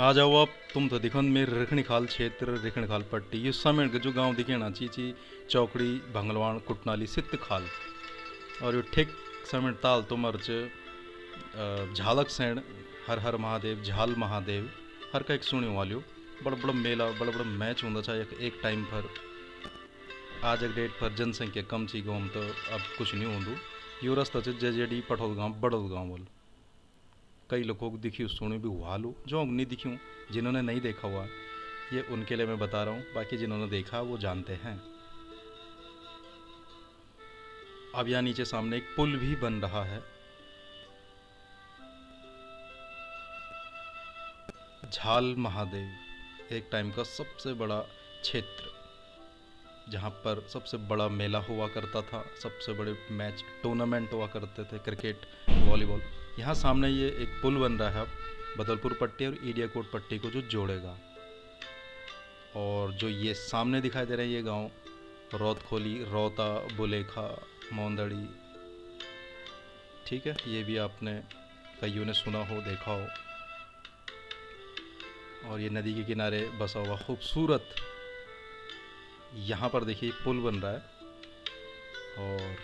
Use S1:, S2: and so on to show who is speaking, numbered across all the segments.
S1: आ जाओ आप तुम तो दिखो मेरे रिखणी खाल क्षेत्र रिखणी खाल पट्टी। ये के जो गाँव दिखेना चीची चौकड़ी भंगलवाण कुटनाली सित खाल। और ये ठेक समेट ताल तुमर च झालक सैण हर हर महादेव झाल महादेव हर का एक सुनी वालियो। बड़ा बड़ा मेला बड़ा बड़ा मैच होता था एक, टाइम पर। आज एक डेट पर जनसंख्या कम सी गाँव तो अब कुछ नहीं होंदू। यो रास्ता से जजेडी पठौल गाँव बड़ौल गाँव वाल। कई लोगों को दिखी सुनी भी हुआ लो, जो नहीं दिखी जिन्होंने नहीं देखा हुआ, ये उनके लिए मैं बता रहा हूँ, बाकी जिन्होंने देखा, वो जानते हैं। अब यहाँ नीचे सामने एक पुल भी बन रहा है। झाल महादेव, एक टाइम का सबसे बड़ा क्षेत्र, जहाँ पर सबसे बड़ा मेला हुआ करता था, सबसे बड़े मैच, टूर्नामेंट हुआ करते थे, क्रिकेट, वॉलीबॉल। यहाँ सामने ये एक पुल बन रहा है बदलपुर पट्टी और इडिया कोट पट्टी को जो जोड़ेगा। और जो ये सामने दिखाई दे रहे है ये गाँव, रौतखोली, रौता, बुलेखा, मौंदड़ी। ठीक है, ये भी आपने कईयों ने सुना हो, देखा हो। और ये नदी के किनारे बसा हुआ खूबसूरत, यहाँ पर देखिए पुल बन रहा है। और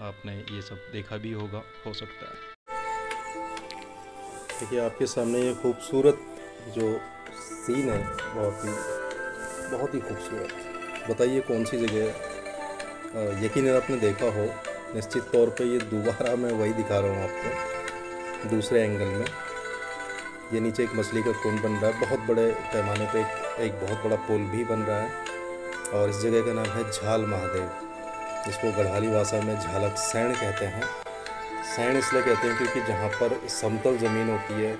S1: आपने ये सब देखा भी होगा हो सकता है। देखिए आपके सामने ये खूबसूरत जो सीन है बहुत ही बहुत ही खूबसूरत। बताइए कौन सी जगह यकीन आपने देखा हो? निश्चित तौर पे ये दोबारा मैं वही दिखा रहा हूँ आपको दूसरे एंगल में। ये नीचे एक मछली का कुंड बन रहा है बहुत बड़े पैमाने पे एक, एक बहुत बड़ा पुल भी बन रहा है। और इस जगह का नाम है झाल महादेव। इसको गढ़वाली भाषा में झालक सैण कहते हैं। सैण इसलिए कहते हैं क्योंकि जहाँ पर समतल ज़मीन होती है,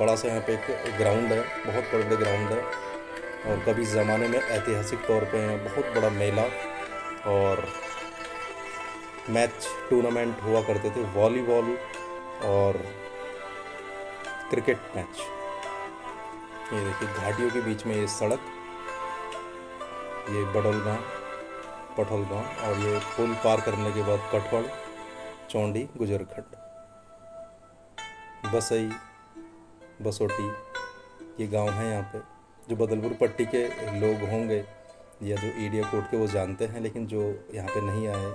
S1: बड़ा सा यहाँ पे एक ग्राउंड है, बहुत बड़े बड़े ग्राउंड है और कभी ज़माने में ऐतिहासिक तौर पे बहुत बड़ा मेला और मैच टूर्नामेंट हुआ करते थे वॉलीबॉल और क्रिकेट मैच ये देखिए, घाटियों के बीच में ये सड़क, ये बडौल गाँव पठौल गाँव और ये पुल पार करने के बाद कठवड़, चौंडी गुजरखंड बसई, बसोटी, ये गाँव है यहाँ पे। जो बदलपुर पट्टी के लोग होंगे या जो ईडिया कोट के वो जानते हैं, लेकिन जो यहाँ पे नहीं आए,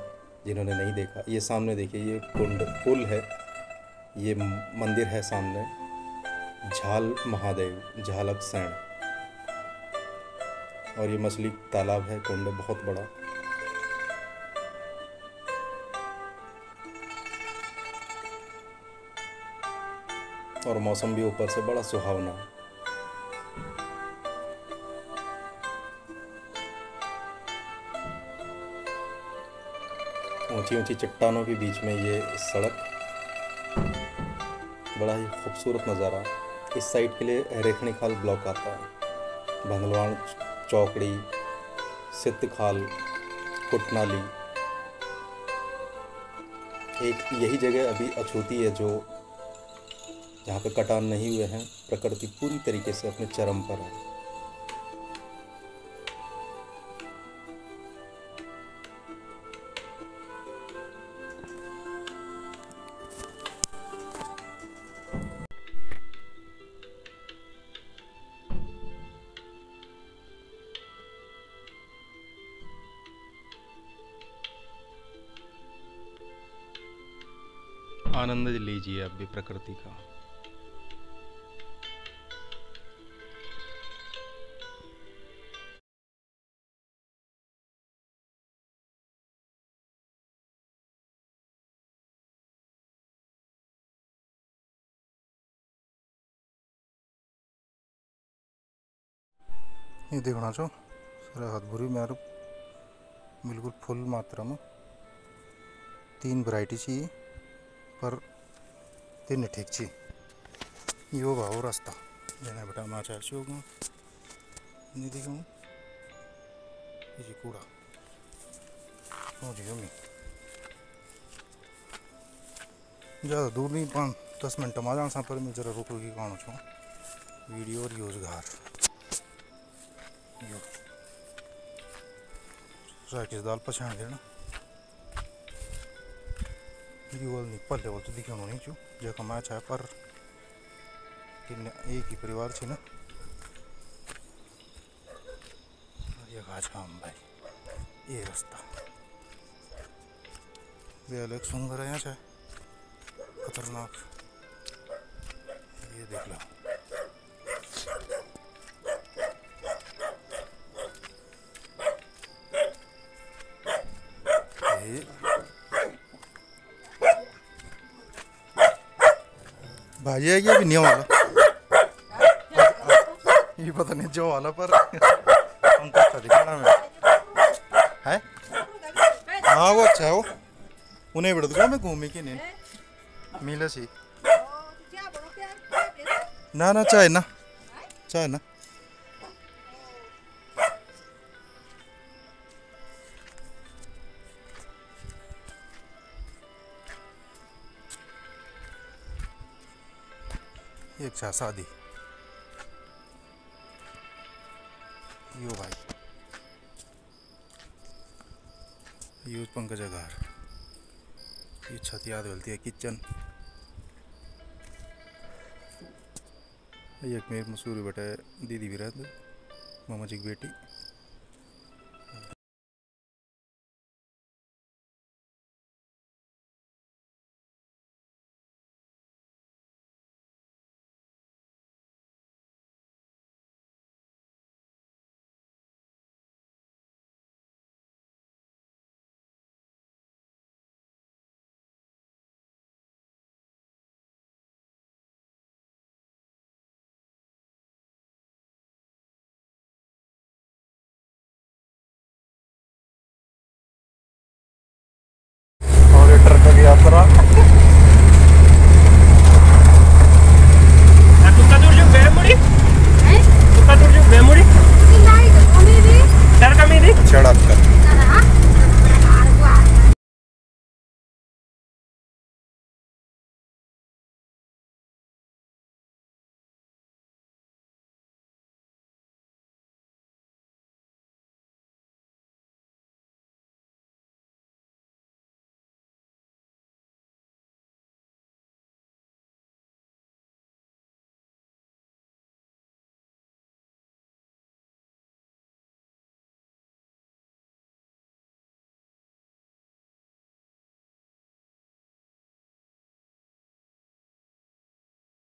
S1: जिन्होंने नहीं देखा, ये सामने देखिए, ये कुंड, पुल है, ये मंदिर है सामने, झाल महादेव, झालक सैण। और ये मछली तालाब है, कुंड, बहुत बड़ा। और मौसम भी ऊपर से बड़ा सुहावना ऊँची ऊँची चट्टानों के बीच में ये सड़क बड़ा ही खूबसूरत नज़ारा इस साइड के लिए रेखणी खाल ब्लॉक आता है। भंगलवान चौकड़ी सित खाल कुटनाली। एक यही जगह अभी अछूती है जो जहाँ पे कटान नहीं हुए हैं, प्रकृति पूरी तरीके से अपने चरम पर है। आनंद लीजिए अब भी प्रकृति का।
S2: ये देखना छो सारा हाथ भूरी में बिल्कुल फुल मात्रा में। तीन वैरायटी चाहिए, पर तीन ठीक छी यो भाव रास्ता। जेना बेटा माछा छो नहीं दिखाऊँ ये कूड़ा। हो जी मी ज़्यादा दूर नहीं, पाँच दस मिनट में आ जाना पर मैं जरा रुक रुकी कौन छो वीडियो और रोज़गार राकेश दाल पछाण देना दिवल नहीं पल्ले वाल तो दिखे नहीं चु जो कमाया है पर
S1: एक ही परिवार छे ना। ये घाच काम भाई। ये रास्ता। ये अलग सुंदर है यहाँ खतरनाक। ये देख लो। है क्या भी नहीं वाला। ये पता नहीं जो वाला, पर हमको अच्छा दिखाना मैं है? हाँ वो अच्छा है वो। उन्हें बिड़ दूँगा मैं घूमी की नहीं? मिले सी। ना ना, चाय ना। चाय ना। एक छा शादी। यो भाई। यो पंकज घर। ये छत याद बोलती है किचन। एक मेरे मसूरी बेटा दीदी भी रहते मामा जी की बेटी।